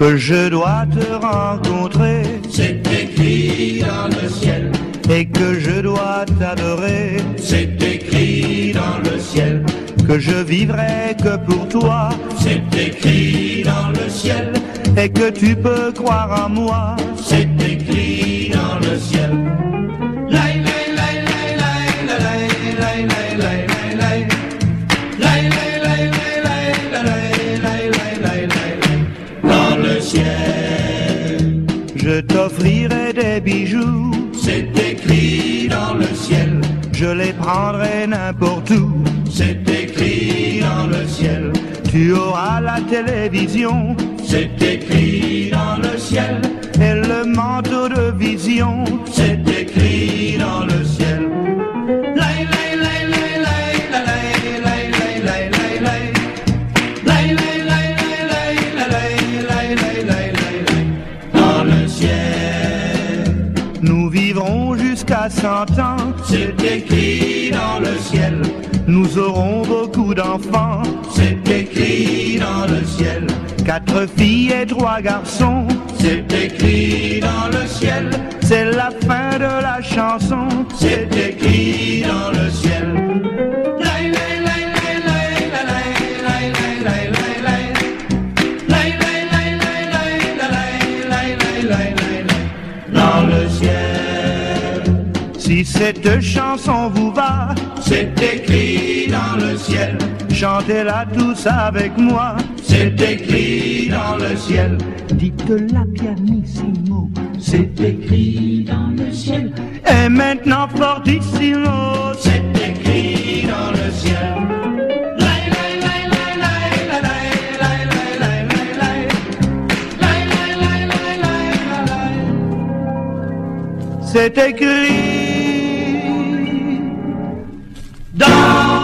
que je dois te rencontrer. C'est écrit dans le ciel. Et que je dois t'adorer. C'est écrit dans le ciel. Que je vivrai que pour toi. C'est écrit dans le ciel. Et que tu peux croire en moi. C'est ciel, Je t'offrirai des bijoux. c'est écrit dans le ciel. Je les prendrai n'importe où. C'est écrit dans le ciel. Tu auras la télévision C'est écrit dans le ciel. et le manteau de vision. Jusqu'à 100 ans. c'est écrit dans le ciel. Nous aurons beaucoup d'enfants. C'est écrit dans le ciel. Quatre filles et trois garçons. C'est écrit dans le ciel. C'est la fin de la chanson. C'est écrit dans le ciel. Si cette chanson vous va, c'est écrit dans le ciel. chantez-la tous avec moi. C'est écrit dans le ciel. Dites-la pianissimo. C'est écrit dans le ciel. Et maintenant fortissimo. C'est écrit dans le ciel. Lay, lay, Done.